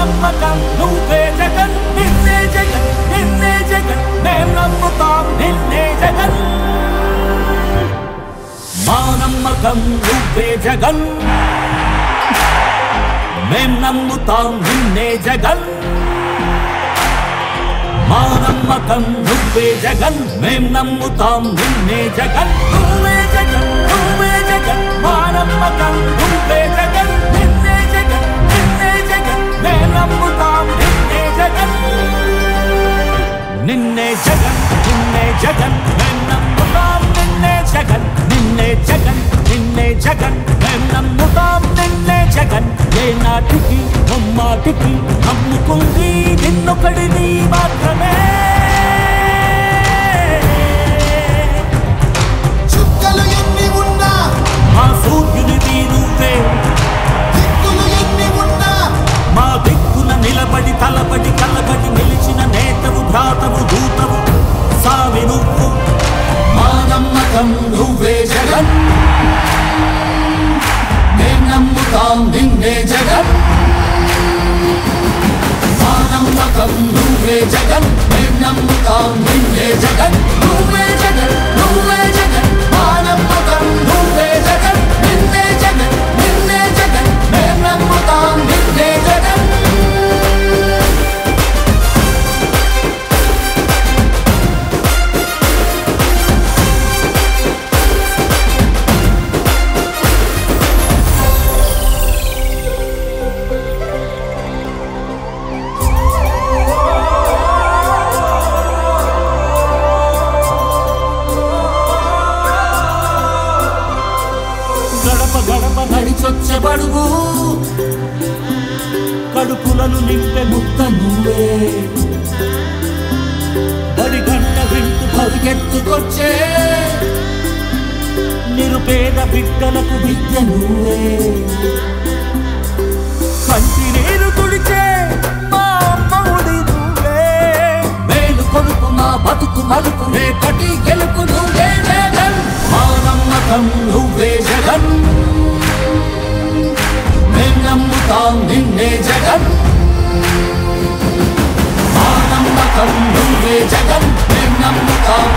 నమ్మకం నువ్వే జగన్ నిన్నే జగన్ నిన్నే జగన్. మేం నమ్ముతాం నిన్నే జగన్. మా నమ్మకం నువ్వే జగన్. మేం నమ్ముతాం నిన్నే జగన్. మా నమ్మకం నువ్వే జగన్. మేం నమ్ముతాం నిన్నే జగన్. నువ్వే జగన్ నువ్వే జగన్. మా నమ్మకం జగన్ నిన్నే జగన్ మేం నమ్ముతాం నిన్నే జగన్. నిన్నే జగన్ నిన్నే జగన్ మేం నమ్ముతాం నిన్నే జగన్. ఏ నాటికి నమ్మాటికి నమ్ముకుంది నిన్నొకడు. నమ్మకం నువ్వే జగన్ మేం నమ్ముతాం నిన్నే జగన్ మా నమ్మకం నువ్వే జగన్ గడప కడుపులను నింపే ముక్త నువ్వే. బడి గంట వింటూ పరిగెత్తుకొచ్చే నిరుపేద బిడ్డలకు విద్య నువ్వే. కంటి నేను మేం నమ్ముతాం నిన్నే జగన్. మా నమ్మకం నువ్వే జగన్ మేం నమ్ముతాం